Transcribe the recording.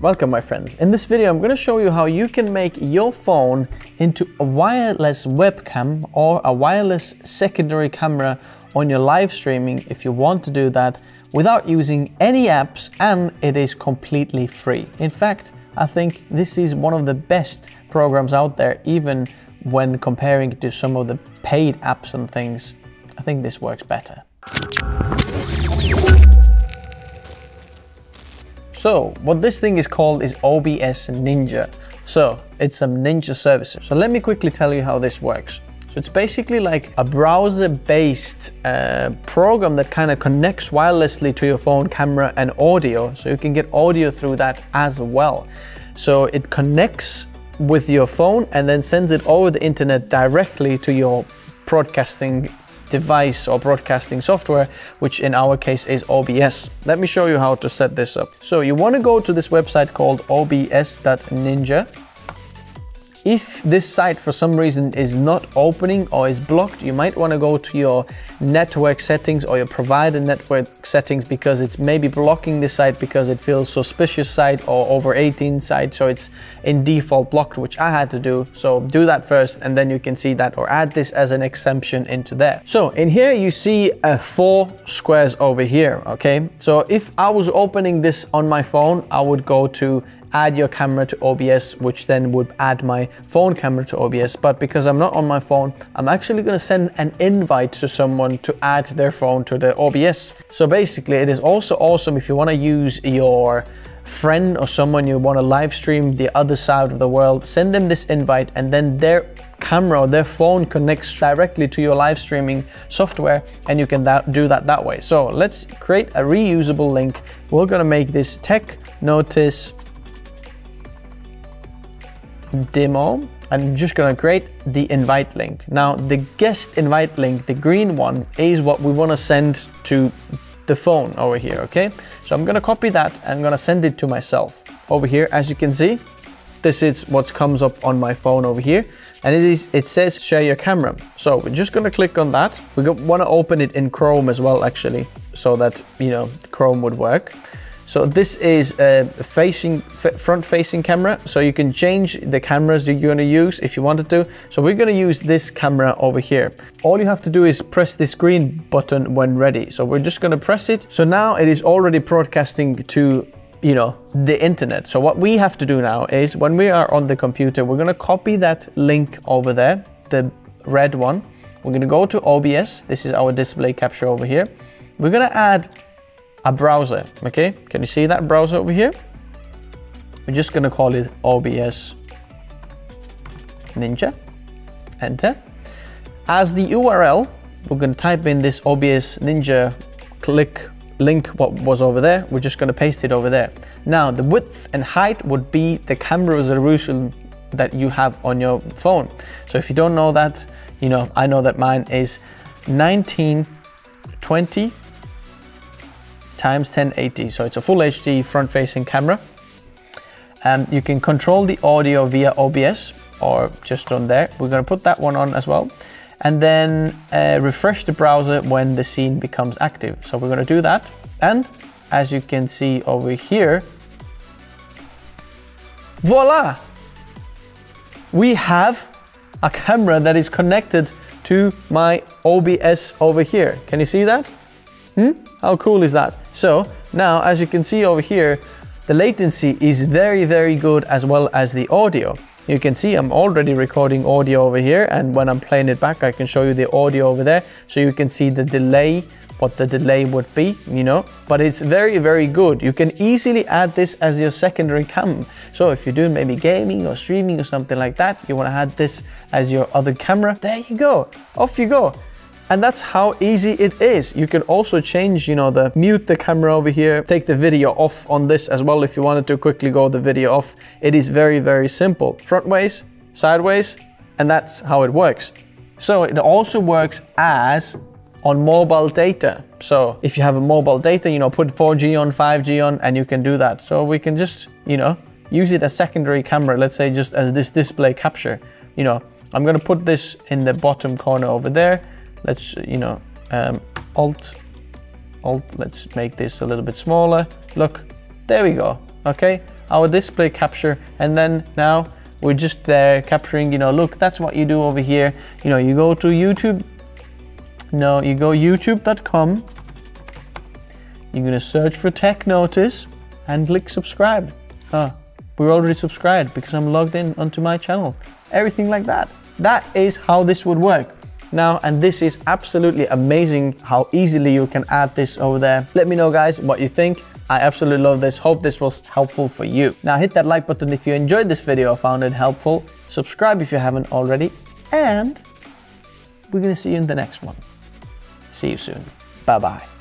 Welcome my friends. In this video I'm going to show you how you can make your phone into a wireless webcam or a wireless secondary camera on your live streaming if you want to do that without using any apps and it is completely free. In fact, I think this is one of the best programs out there even when comparing it to some of the paid apps and things. I think this works better. So what this thing is called is OBS Ninja. So it's some Ninja services. So let me quickly tell you how this works. So it's basically like a browser-based uh, program that kind of connects wirelessly to your phone camera and audio. So you can get audio through that as well. So it connects with your phone and then sends it over the internet directly to your broadcasting device or broadcasting software, which in our case is OBS. Let me show you how to set this up. So you want to go to this website called obs.ninja if this site for some reason is not opening or is blocked, you might want to go to your network settings or your provider network settings because it's maybe blocking this site because it feels suspicious site or over 18 site. So it's in default blocked, which I had to do. So do that first and then you can see that or add this as an exemption into there. So in here you see uh, four squares over here. Okay. So if I was opening this on my phone, I would go to add your camera to OBS, which then would add my phone camera to OBS. But because I'm not on my phone, I'm actually gonna send an invite to someone to add their phone to the OBS. So basically it is also awesome if you wanna use your friend or someone you wanna live stream the other side of the world, send them this invite and then their camera or their phone connects directly to your live streaming software and you can that, do that that way. So let's create a reusable link. We're gonna make this tech notice demo. I'm just gonna create the invite link. Now the guest invite link, the green one, is what we wanna send to the phone over here, okay? So I'm gonna copy that and I'm gonna send it to myself. Over here, as you can see, this is what comes up on my phone over here. And it is it says share your camera. So we're just gonna click on that. We wanna open it in Chrome as well, actually, so that, you know, Chrome would work. So this is a facing front facing camera. So you can change the cameras that you're going to use if you wanted to. So we're going to use this camera over here. All you have to do is press this green button when ready. So we're just going to press it. So now it is already broadcasting to you know, the internet. So what we have to do now is when we are on the computer, we're going to copy that link over there, the red one. We're going to go to OBS. This is our display capture over here. We're going to add a browser, okay? Can you see that browser over here? We're just gonna call it OBS Ninja, enter. As the URL, we're gonna type in this OBS Ninja click link what was over there. We're just gonna paste it over there. Now, the width and height would be the camera resolution that you have on your phone. So if you don't know that, you know, I know that mine is 1920 times 1080. So it's a full HD front facing camera. And you can control the audio via OBS or just on there. We're gonna put that one on as well. And then uh, refresh the browser when the scene becomes active. So we're gonna do that. And as you can see over here, voila! We have a camera that is connected to my OBS over here. Can you see that? Hmm? How cool is that? So now, as you can see over here, the latency is very, very good as well as the audio. You can see I'm already recording audio over here and when I'm playing it back, I can show you the audio over there. So you can see the delay, what the delay would be, you know, but it's very, very good. You can easily add this as your secondary cam. So if you're doing maybe gaming or streaming or something like that, you want to add this as your other camera, there you go, off you go. And that's how easy it is. You can also change, you know, the mute the camera over here, take the video off on this as well if you wanted to quickly go the video off. It is very, very simple. Frontways, sideways, and that's how it works. So it also works as on mobile data. So if you have a mobile data, you know, put 4G on, 5G on, and you can do that. So we can just, you know, use it as secondary camera, let's say just as this display capture. You know, I'm gonna put this in the bottom corner over there let's you know um, alt alt let's make this a little bit smaller look there we go okay our display capture, and then now we're just there capturing, you know, look, that's what you do over here. You know, you go to YouTube, no, you go youtube.com, you're gonna search for Tech Notice and click subscribe. Ah, we're already subscribed because I'm logged in onto my channel. Everything like that. That is how this would work. Now, and this is absolutely amazing how easily you can add this over there. Let me know guys what you think. I absolutely love this. Hope this was helpful for you. Now hit that like button if you enjoyed this video or found it helpful. Subscribe if you haven't already. And we're gonna see you in the next one. See you soon. Bye bye.